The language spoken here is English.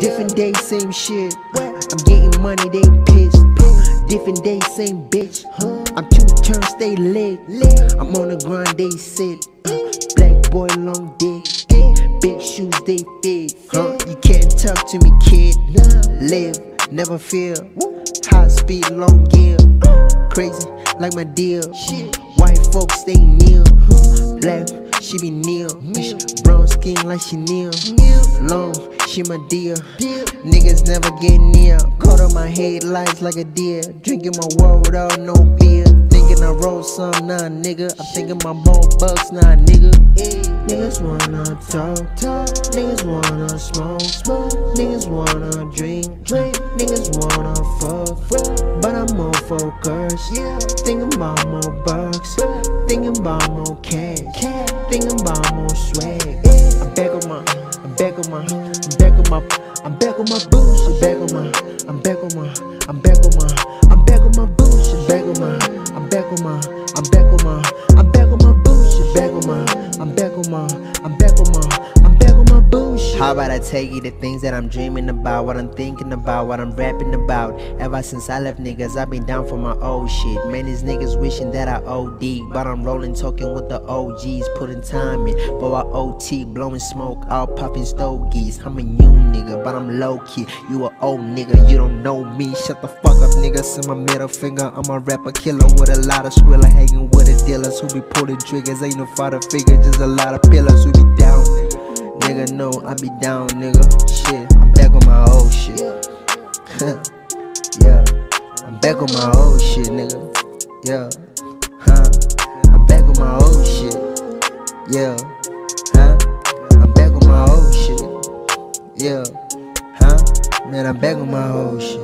Different day, same shit. I'm getting money, they pissed. Different day, same bitch. I'm two turns, stay lit. I'm on the grind, they sit. Uh, black boy, long dick. Big shoes, they fit. Huh? You can't talk to me, kid. Live, never fear. High speed, long gear. Crazy, like my deal. White folks, stay near. Black, she be near. Skin like she near. Long, she my dear. Niggas never get near. Caught on my headlights like a deer. Drinking my water, no beer. Thinking I roll some, nah, nigga. I'm thinking my bone bucks, nah, nigga. Niggas wanna talk, talk. Niggas wanna smoke, smoke. Niggas wanna drink, drink. Niggas wanna fuck, but I'm more focused. Thinking about more bucks, thinking about more cash, thinking about I'm back on my, I'm back on my. I'm back on my, I'm back on my, I'm back on my, I'm back on my. I'm back on my, I'm back on my, I'm back on my, I'm back on my. I'm back on my, I'm back on my, I'm back on my, my boots. How about I tell you the things that I'm dreaming about, what I'm thinking about, what I'm rapping about? Ever since I left niggas, I've been down for my old shit. Man, these niggas wishing that I OD, but I'm rolling, talking with the OGs, putting time in. But I OT, blowing smoke, all popping stogies. I'm a new nigga, but I'm low key. You a old nigga, you don't know me. Shut the fuck up, nigga. Send my middle finger. I'm a rapper killer with a lot of skrilla, hanging with the dealers who be pulling triggers. Ain't no father figure, just a lot of pillars who be down. Nigga, know I be down, nigga. Shit, I'm back on my old shit. yeah, I'm back on my old shit, nigga. Yeah, huh? I'm back on my old shit. Yeah, huh? I'm back on my old shit. Yeah, huh? Man, I'm back on my old shit.